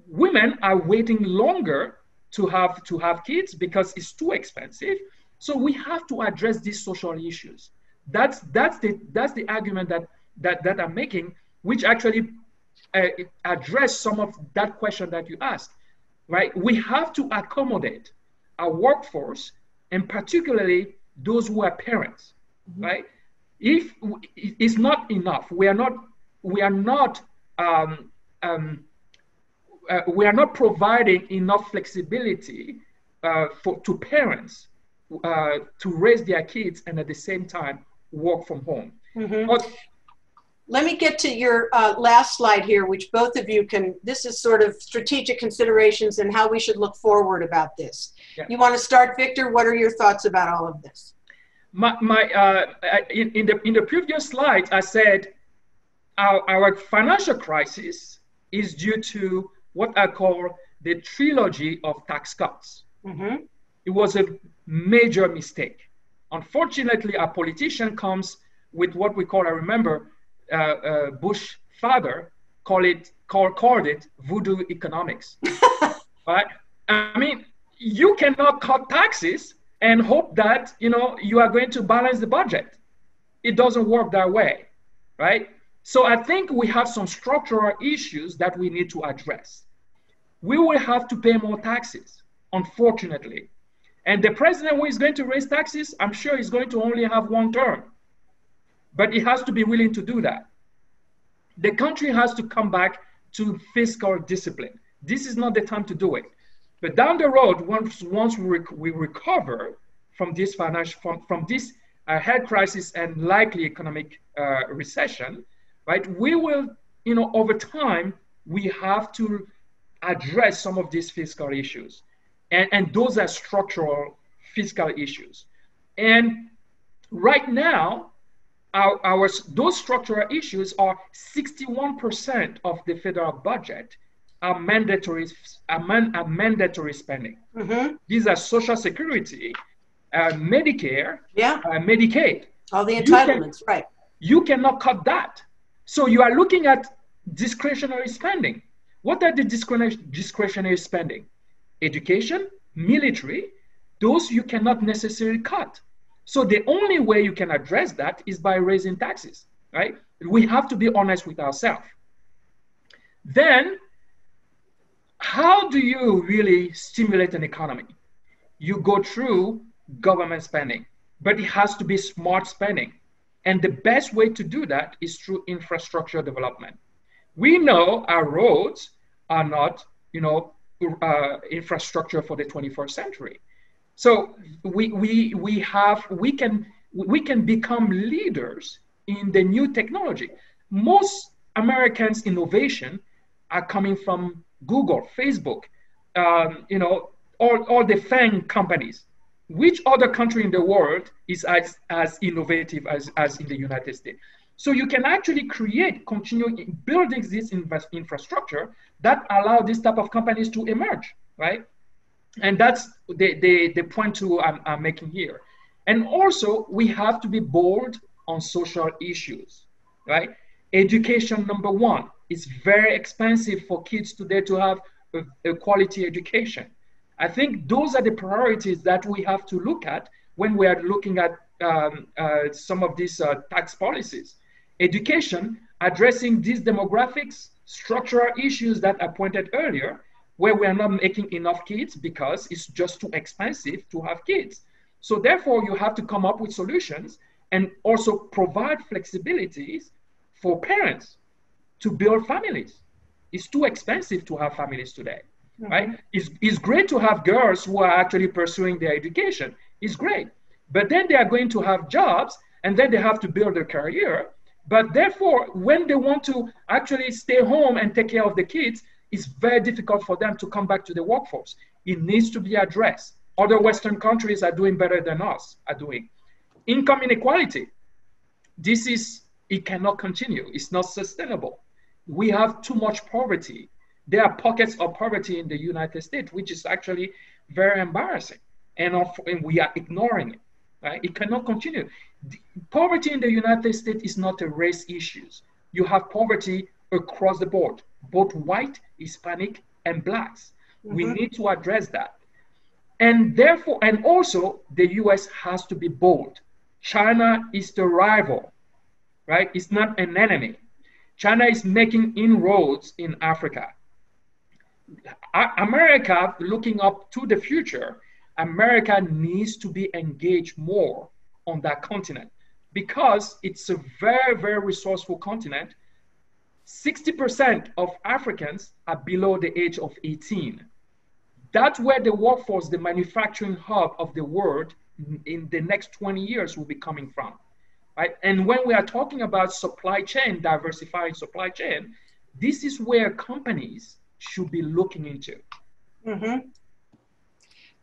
[SPEAKER 3] women are waiting longer to have to have kids because it's too expensive. So we have to address these social issues. That's that's the that's the argument that that that I'm making which actually uh, address some of that question that you asked, right? We have to accommodate our workforce, and particularly those who are parents, mm-hmm. right? If it's not enough, we are not, we are not, um, um, uh, we are not providing enough flexibility uh, for to parents uh, to raise their kids and at the same time work from home.
[SPEAKER 1] Mm-hmm. But let me get to your uh, last slide here, which both of you can, this is sort of strategic considerations and how we should look forward about this. Yeah. You want to start, Victor? What are your thoughts about all of this?
[SPEAKER 3] My, my uh, in, in, the, in the previous slide, I said our, our financial crisis is due to what I call the trilogy of tax cuts.
[SPEAKER 1] Mm-hmm.
[SPEAKER 3] It was a major mistake. Unfortunately, a politician comes with what we call, I remember uh, uh, Bush father call it, call, called it voodoo economics. [laughs] right? I mean, you cannot cut taxes and hope that, you know, you are going to balance the budget. It doesn't work that way, right? So I think we have some structural issues that we need to address. We will have to pay more taxes, unfortunately. And the president who is going to raise taxes, I'm sure he's going to only have one term. But he has to be willing to do that. The country has to come back to fiscal discipline. This is not the time to do it. But down the road, once, once we, rec we recover from this financial, from, from this uh, health crisis and likely economic uh, recession, right, we will, you know, over time, we have to address some of these fiscal issues. And, and those are structural fiscal issues. And right now, our, our, those structural issues are 61% of the federal budget are mandatory, are, man, are mandatory spending. Mm-hmm. These are Social Security, uh, Medicare,
[SPEAKER 1] yeah.
[SPEAKER 3] Uh, Medicaid.
[SPEAKER 1] All the entitlements,
[SPEAKER 3] you
[SPEAKER 1] can, right.
[SPEAKER 3] You cannot cut that. So you are looking at discretionary spending. What are the discretionary spending? Education, military, those you cannot necessarily cut. So the only way you can address that is by raising taxes, right? We have to be honest with ourselves. Then, how do you really stimulate an economy? You go through government spending, but it has to be smart spending. And the best way to do that is through infrastructure development. We know our roads are not, you know, uh, infrastructure for the 21st century. So we, we, we have, we can, we can become leaders in the new technology. Most Americans' innovation are coming from Google, Facebook, um, you know, all, all the FANG companies. Which other country in the world is as, as innovative as, as in the United States? So you can actually create, continue building this infrastructure that allow this type of companies to emerge, right? And that's the, the, the point to I'm, I'm making here. And also, we have to be bold on social issues, right? Education, number one, is very expensive for kids today to have a, a quality education. I think those are the priorities that we have to look at when we are looking at um, uh, some of these uh, tax policies. Education, addressing these demographics, structural issues that I pointed earlier, where we are not making enough kids because it's just too expensive to have kids. So therefore, you have to come up with solutions and also provide flexibilities for parents to build families. It's too expensive to have families today, mm-hmm. right? It's, it's great to have girls who are actually pursuing their education. It's great. But then they are going to have jobs and then they have to build a career. But therefore, when they want to actually stay home and take care of the kids, it's very difficult for them to come back to the workforce. It needs to be addressed. Other Western countries are doing better than us are doing. Income inequality. This is, it cannot continue. It's not sustainable. We have too much poverty. There are pockets of poverty in the United States, which is actually very embarrassing. And, and we are ignoring it. Right? It cannot continue. The poverty in the United States is not a race issue. You have poverty across the board both white, Hispanic, and blacks. Mm-hmm. We need to address that. And therefore, and also, the US has to be bold. China is the rival, right? It's not an enemy. China is making inroads in Africa. America, looking up to the future, America needs to be engaged more on that continent because it's a very, very resourceful continent 60% of Africans are below the age of 18. That's where the workforce, the manufacturing hub of the world in the next 20 years will be coming from. Right? And when we are talking about supply chain, diversifying supply chain, this is where companies should be looking into.
[SPEAKER 1] Mm-hmm.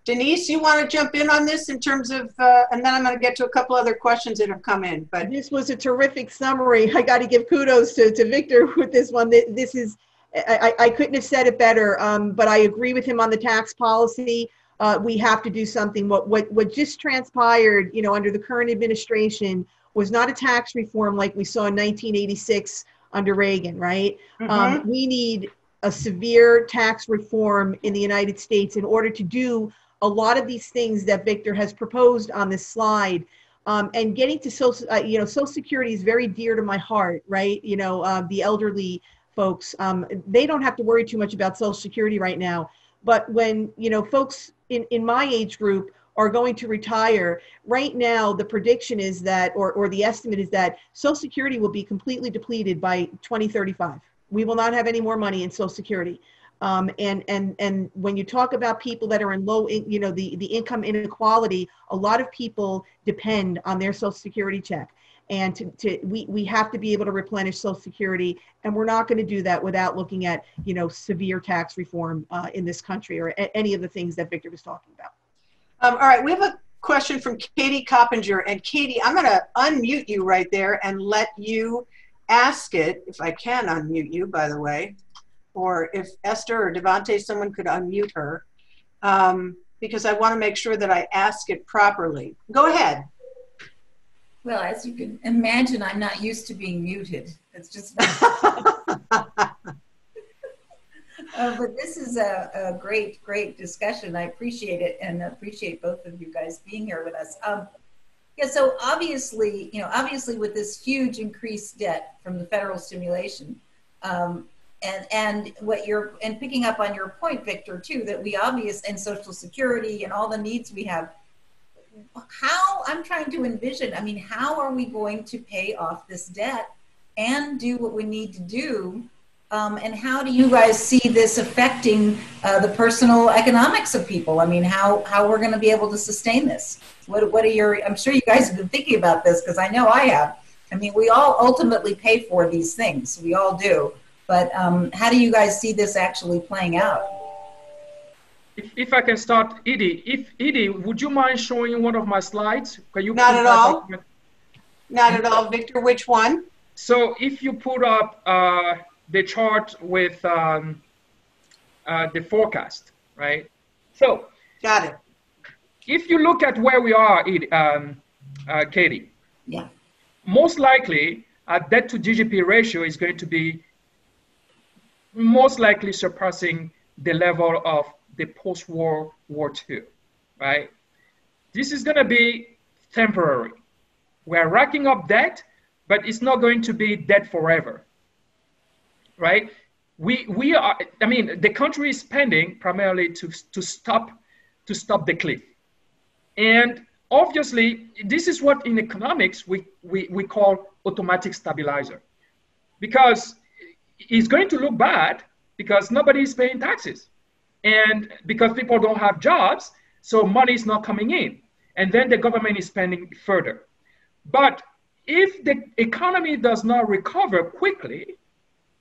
[SPEAKER 1] Denise, you want to jump in on this in terms of, uh, and then I'm going to get to a couple other questions that have come in. But
[SPEAKER 2] this was a terrific summary. I got to give kudos to, to Victor [laughs] with this one. This is, I, I couldn't have said it better. Um, but I agree with him on the tax policy. Uh, we have to do something. What what what just transpired, you know, under the current administration was not a tax reform like we saw in 1986 under Reagan, right?
[SPEAKER 1] Mhm.
[SPEAKER 2] Um, we need a severe tax reform in the United States in order to do a lot of these things that Victor has proposed on this slide. Um, and getting to social, uh, you know, Social Security is very dear to my heart, right? You know, uh, the elderly folks, um, they don't have to worry too much about Social Security right now. But when you know folks in in my age group are going to retire, right now the prediction is that, or or the estimate is that Social Security will be completely depleted by 2035. We will not have any more money in Social Security. Um, and and and when you talk about people that are in low, in, you know, the the income inequality, a lot of people depend on their Social Security check. And to, to we we have to be able to replenish Social Security, and we're not going to do that without looking at you know severe tax reform uh, in this country or a- any of the things that Victor was talking about.
[SPEAKER 1] Um, all right, we have a question from Katie Coppinger. And Katie, I'm going to unmute you right there and let you ask it, if I can unmute you, by the way, or if Esther or Devante, someone could unmute her, um, because I want to make sure that I ask it properly. Go ahead.
[SPEAKER 4] Well, as you can imagine, I'm not used to being muted. It's just, [laughs] uh, but this is a, a great, great discussion. I appreciate it and appreciate both of you guys being here with us. Um, yeah, so obviously, you know, obviously with this huge increased debt from the federal stimulation, um, and and what you're and picking up on your point, Victor, too, that we obvious and Social Security and all the needs we have. How I'm trying to envision. I mean, how are we going to pay off this debt and do what we need to do? Um, and how do you guys see this affecting uh, the personal economics of people? I mean, how how we're going to be able to sustain this? What what are your? I'm sure you guys have been thinking about this because I know I have. I mean, we all ultimately pay for these things. We all do. But um, how do you guys see this actually playing out?
[SPEAKER 3] If, if I can start, Edie, if Edie, would you mind showing one of my slides? Can you
[SPEAKER 1] Not
[SPEAKER 3] put
[SPEAKER 1] at all.
[SPEAKER 3] document-
[SPEAKER 1] Not at all. Victor, which one?
[SPEAKER 3] So if you put up uh, the chart with um, uh, the forecast, right? So
[SPEAKER 1] Got it.
[SPEAKER 3] if you look at where we are, Edie, um, uh, Katie,
[SPEAKER 4] Yeah.
[SPEAKER 3] most likely our debt to GDP ratio is going to be most likely surpassing the level of the post-war War II, right? This is going to be temporary. We're racking up debt, but it's not going to be debt forever, right? We, we are, I mean, the country is spending primarily to, to stop to stop the cliff. And obviously, this is what in economics we, we, we call automatic stabilizer. Because it's going to look bad because nobody is paying taxes. And because people don't have jobs, so money is not coming in. And then the government is spending further. But if the economy does not recover quickly,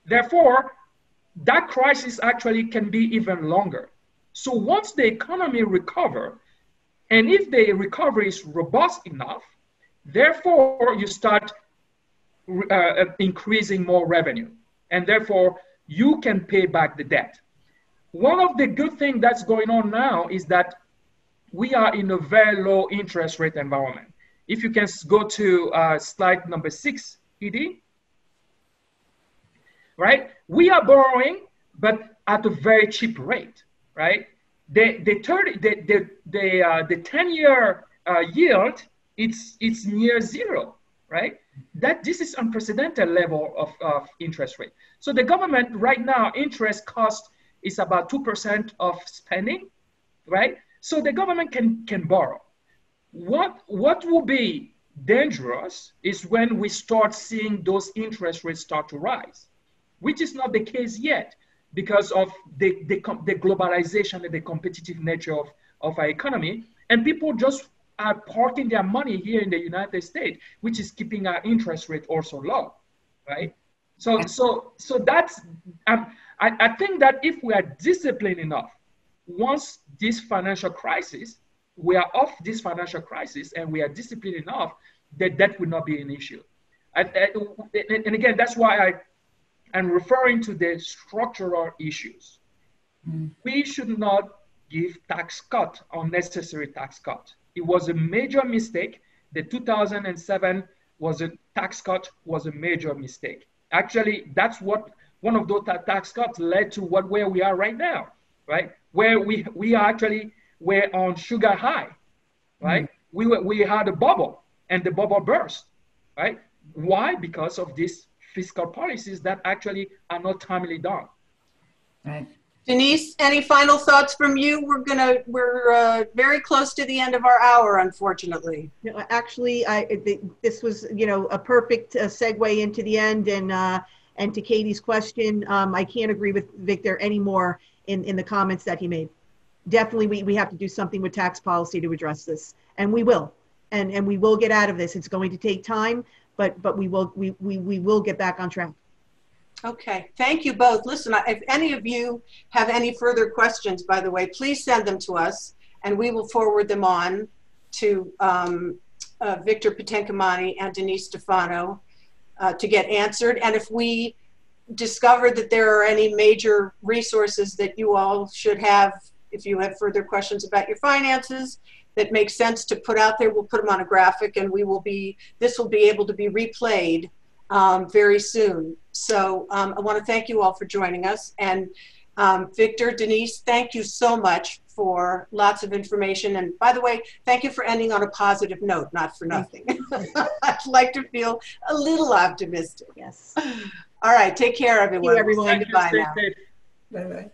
[SPEAKER 3] therefore, that crisis actually can be even longer. So once the economy recover, and if the recovery is robust enough, therefore you start uh, increasing more revenue, and therefore you can pay back the debt. One of the good things that's going on now is that we are in a very low interest rate environment. If you can go to uh, slide number six, Ed, right? We are borrowing, but at a very cheap rate, right? The the 30 the the the, uh, the 10 year uh, yield it's it's near zero, right? That this is unprecedented level of, of interest rate. So the government right now interest cost is about two percent of spending, right? So the government can can borrow. What what will be dangerous is when we start seeing those interest rates start to rise, which is not the case yet because of the, the, the globalization and the competitive nature of, of our economy. And people just are parking their money here in the United States, which is keeping our interest rate also low, right? So, so, so that's, um, I, I think that if we are disciplined enough, once this financial crisis, we are off this financial crisis and we are disciplined enough, that that would not be an issue. I, I, and again, that's why I am referring to the structural issues. Mm. We should not give tax cut, unnecessary tax cut. It was a major mistake. The 2007 was a tax cut was a major mistake. Actually, that's what one of those tax cuts led to what where we are right now, right? Where we we are actually were on sugar high, right? Mm-hmm. We were, we had a bubble and the bubble burst, right? Why? Because of these fiscal policies that actually are not timely done.
[SPEAKER 4] Right.
[SPEAKER 1] Denise, any final thoughts from you? We're gonna we're uh, very close to the end of our hour, unfortunately.
[SPEAKER 2] No, actually, I this was you know a perfect uh, segue into the end, and uh, and to Katie's question, um, I can't agree with Victor anymore in in the comments that he made. Definitely, we we have to do something with tax policy to address this, and we will, and and we will get out of this. It's going to take time, but but we will we we, we will get back on track.
[SPEAKER 1] Okay, thank you both. Listen, if any of you have any further questions, by the way, please send them to us and we will forward them on to um, uh, Victor Petenkemani and Denise Stefano uh, to get answered. And if we discover that there are any major resources that you all should have, if you have further questions about your finances, that makes sense to put out there, we'll put them on a graphic and we will be, this will be able to be replayed um, very soon. So um, I want to thank you all for joining us. And um, Victor, Denise, thank you so much for lots of information. And by the way, thank you for ending on a positive note, not for nothing. [laughs] I'd like to feel a little optimistic.
[SPEAKER 2] Yes.
[SPEAKER 1] All right. Take care, everyone.
[SPEAKER 2] Thank you, everyone.
[SPEAKER 1] Goodbye now.
[SPEAKER 4] Bye bye.